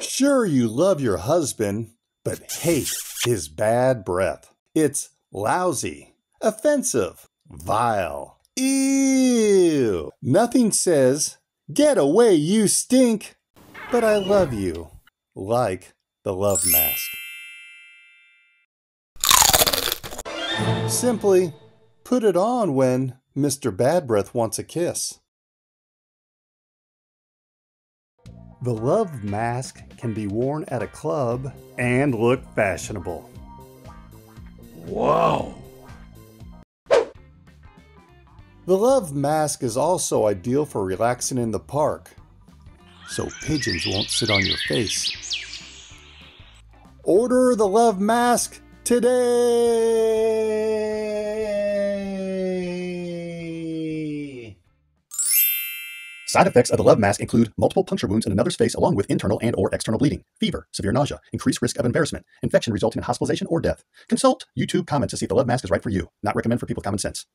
Sure, you love your husband, but hate his bad breath. It's lousy, offensive, vile. Ew. Nothing says, get away, you stink, but I love you, like the love mask. Simply put it on when Mr. Bad Breath wants a kiss. The love mask can be worn at a club and look fashionable. Whoa! The love mask is also ideal for relaxing in the park, so pigeons won't sit on your face. Order the love mask today! Side effects of the love mask include multiple puncture wounds in another's face along with internal and or external bleeding, fever, severe nausea, increased risk of embarrassment, infection resulting in hospitalization or death. Consult YouTube comments to see if the love mask is right for you. Not recommend for people common sense.